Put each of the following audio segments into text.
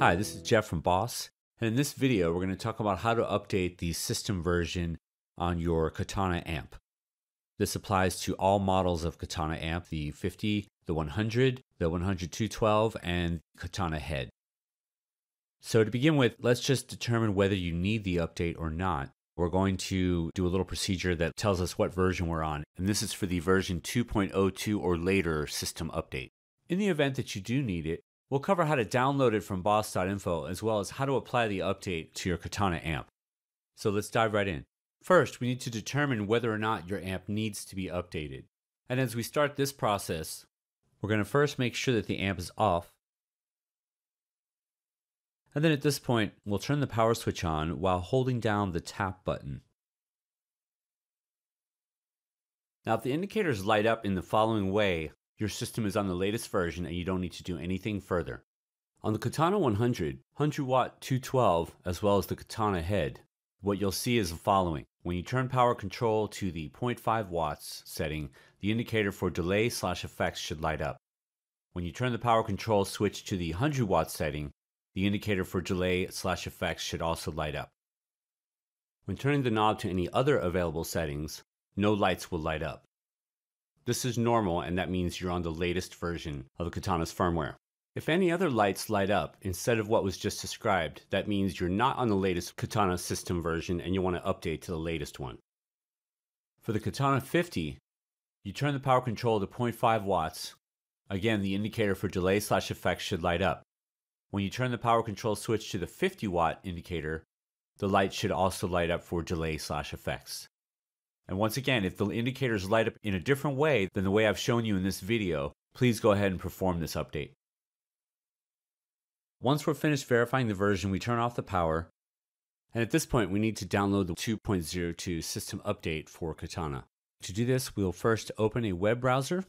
Hi, this is Jeff from Boss, and in this video we're going to talk about how to update the system version on your Katana amp. This applies to all models of Katana amp, the 50, the 100, the 100-212, and Katana head. So to begin with, let's just determine whether you need the update or not. We're going to do a little procedure that tells us what version we're on, and this is for the version 2.02 or later system update. In the event that you do need it, we'll cover how to download it from boss.info as well as how to apply the update to your Katana amp. So let's dive right in. First, we need to determine whether or not your amp needs to be updated. And as we start this process, we're going to first make sure that the amp is off. And then at this point, we'll turn the power switch on while holding down the tap button. Now, if the indicators light up in the following way, your system is on the latest version and you don't need to do anything further. On the Katana 100, 100 watt 212, as well as the Katana head, what you'll see is the following. When you turn power control to the 0.5 watts setting, the indicator for delay slash effects should light up. When you turn the power control switch to the 100 watt setting, the indicator for delay slash effects should also light up. When turning the knob to any other available settings, no lights will light up. This is normal and that means you're on the latest version of the Katana's firmware. If any other lights light up instead of what was just described, that means you're not on the latest Katana system version and you want to update to the latest one. For the Katana 50, you turn the power control to 0.5 watts. Again, the indicator for delay slash effects should light up. When you turn the power control switch to the 50 watt indicator, the light should also light up for delay slash effects. And once again, if the indicators light up in a different way than the way I've shown you in this video, please go ahead and perform this update. Once we're finished verifying the version, we turn off the power. And at this point, we need to download the 2.02 system update for Katana. To do this, we'll first open a web browser.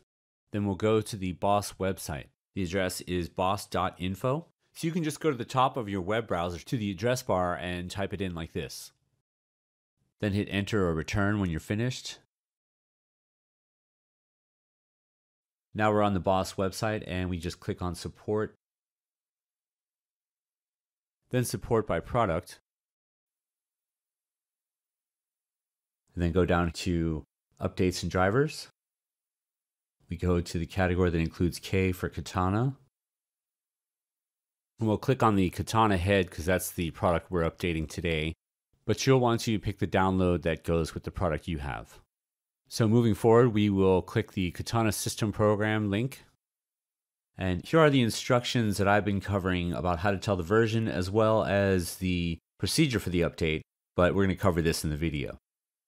Then we'll go to the Boss website. The address is boss.info. So you can just go to the top of your web browser to the address bar and type it in like this. Then hit enter or return when you're finished. Now we're on the Boss website and we just click on support. Then support by product. And then go down to updates and drivers. We go to the category that includes K for Katana. And we'll click on the Katana head because that's the product we're updating today but you'll want you to pick the download that goes with the product you have. So moving forward, we will click the Katana System Program link. And here are the instructions that I've been covering about how to tell the version as well as the procedure for the update, but we're going to cover this in the video.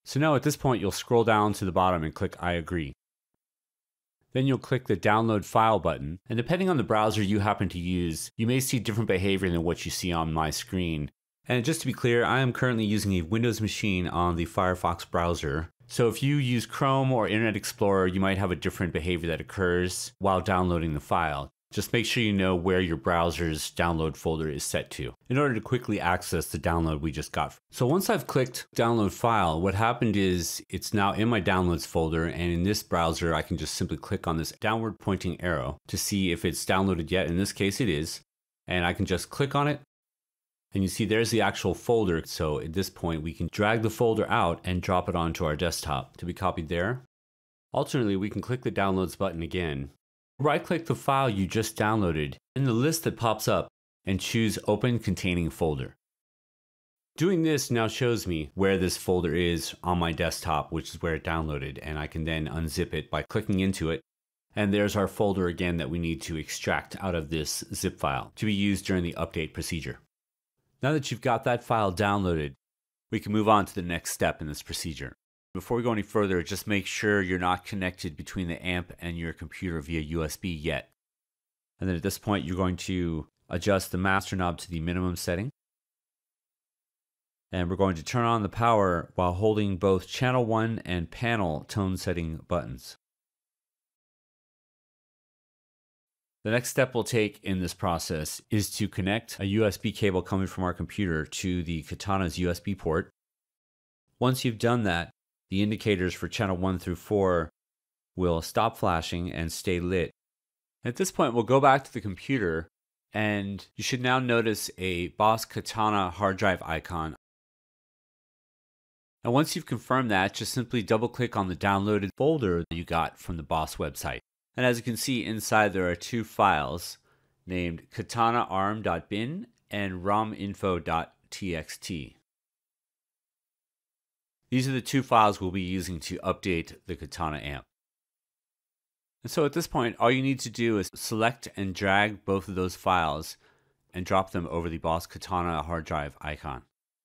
So now at this point, you'll scroll down to the bottom and click I agree. Then you'll click the download file button, and depending on the browser you happen to use, you may see different behavior than what you see on my screen. And just to be clear, I am currently using a Windows machine on the Firefox browser. So if you use Chrome or Internet Explorer, you might have a different behavior that occurs while downloading the file. Just make sure you know where your browser's download folder is set to in order to quickly access the download we just got. So once I've clicked download file, what happened is it's now in my downloads folder and in this browser I can just simply click on this downward pointing arrow to see if it's downloaded yet. In this case it is. And I can just click on it and you see there's the actual folder. So at this point, we can drag the folder out and drop it onto our desktop to be copied there. Alternately, we can click the downloads button again. Right click the file you just downloaded in the list that pops up and choose open containing folder. Doing this now shows me where this folder is on my desktop, which is where it downloaded, and I can then unzip it by clicking into it. And there's our folder again that we need to extract out of this zip file to be used during the update procedure. Now that you've got that file downloaded, we can move on to the next step in this procedure. Before we go any further, just make sure you're not connected between the amp and your computer via USB yet. And then at this point, you're going to adjust the master knob to the minimum setting. And we're going to turn on the power while holding both channel 1 and panel tone setting buttons. The next step we'll take in this process is to connect a USB cable coming from our computer to the Katana's USB port. Once you've done that, the indicators for channel 1 through 4 will stop flashing and stay lit. At this point, we'll go back to the computer And you should now notice a Boss Katana hard drive icon. And once you've confirmed that, just simply double click on the downloaded folder you got from the Boss website. And as you can see inside, there are two files named katanaarm.bin and rominfo.txt. These are the two files we'll be using to update the Katana amp. And so at this point, all you need to do is select and drag both of those files and drop them over the Boss Katana hard drive icon.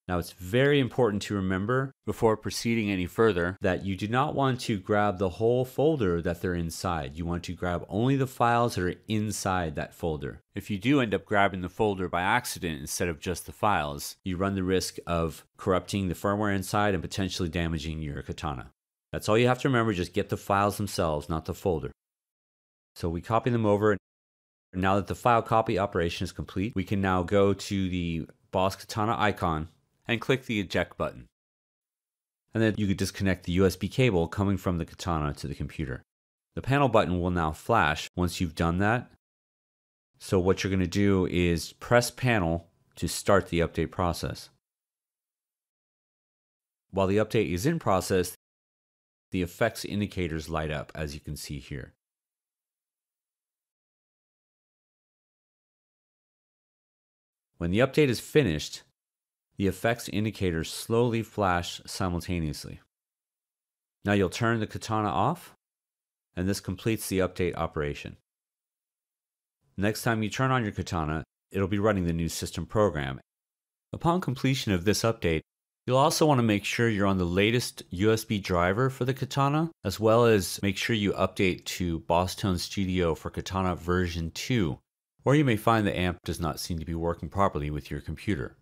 Now, it's very important to remember before proceeding any further that you do not want to grab the whole folder that they're inside. You want to grab only the files that are inside that folder. If you do end up grabbing the folder by accident instead of just the files, you run the risk of corrupting the firmware inside and potentially damaging your katana. That's all you have to remember, just get the files themselves, not the folder. So we copy them over. Now that the file copy operation is complete, we can now go to the Boss Katana icon and click the eject button. And then you could disconnect the USB cable coming from the Katana to the computer. The panel button will now flash once you've done that. So what you're going to do is press panel to start the update process. While the update is in process, the effects indicators light up as you can see here. When the update is finished, the effects indicators slowly flash simultaneously. Now you'll turn the katana off, and this completes the update operation. Next time you turn on your katana, it'll be running the new system program. Upon completion of this update, you'll also want to make sure you're on the latest USB driver for the katana, as well as make sure you update to Boss Tone Studio for Katana version 2, or you may find the amp does not seem to be working properly with your computer.